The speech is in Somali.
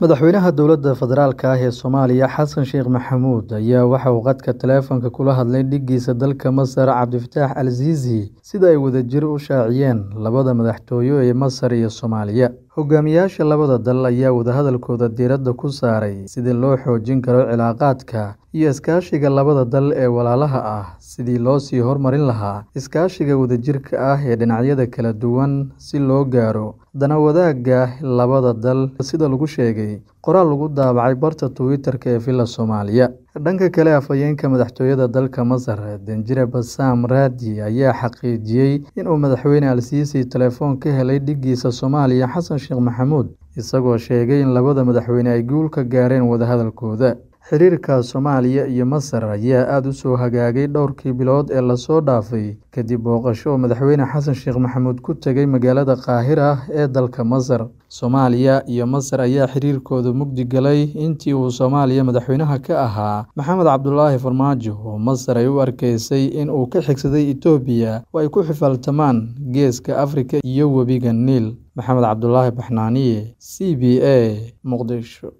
Madaxweynaha dowladda federaalka ah ee Soomaaliya Xasan Sheekh Maxamuud ayaa waxa uu khadka taleefanka kula hadlay dhiggiisa dalka Masar Cabdifataax Al-Siisi sida ay wadajir u shaaciyeen labada madaxtooye ee Masar iyo Soomaaliya. Hogaamiyayaasha labada dal ayaa wadahadalkooda diiradda ku saaray sidii loo xoojin karo cilaaqaadka iyo iskaashiga labada dal ee walaalaha ah, sidii loo sii horumarin lahaa iskaashiga wadajirka ah ee dhinacyada kala duwan si loo gaaro dana wadaagga labada dal sida lagu sheegay qoraal lagu daabacay barta Twitter-ka ee Villa Soomaaliya. Dhanka kale, afhayeenka madaxtooyada dalka Masar, Danjire Bassam Raadi, ayaa xaqiijiyay in uu madaxweyne Al-Siisi telefoon ka helay dhiggiisa Soomaaliya Xasan Sheekh Maxamuud, isagoo sheegay in labada madaxweyne ay guul ka gaareen wadahadalkooda. Xiriirka Soomaaliya iyo Masar ayaa aad u soo hagaagay dhowrkii bilood ee la soo dhaafay kadib booqasho uu madaxweyne Xasan Sheekh Maxamuud ku tegay magaalada Qaahira ee dalka Masar. Soomaaliya iyo Masar ayaa xiriirkooda mugdi galay intii uu Soomaaliya madaxweynaha ka ahaa Maxamed Cabdulaahi Farmaajo, oo Masar ay u arkaysay in uu ka xigsaday Itoobiya oo ay ku xilfiltamaan Geeska Afrika iyo Webiga Niil. Maxamed Cabdulaahi Baxnaaniye, C B A, Muqdisho.